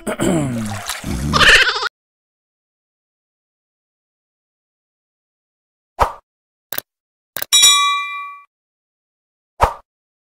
mm-hmm.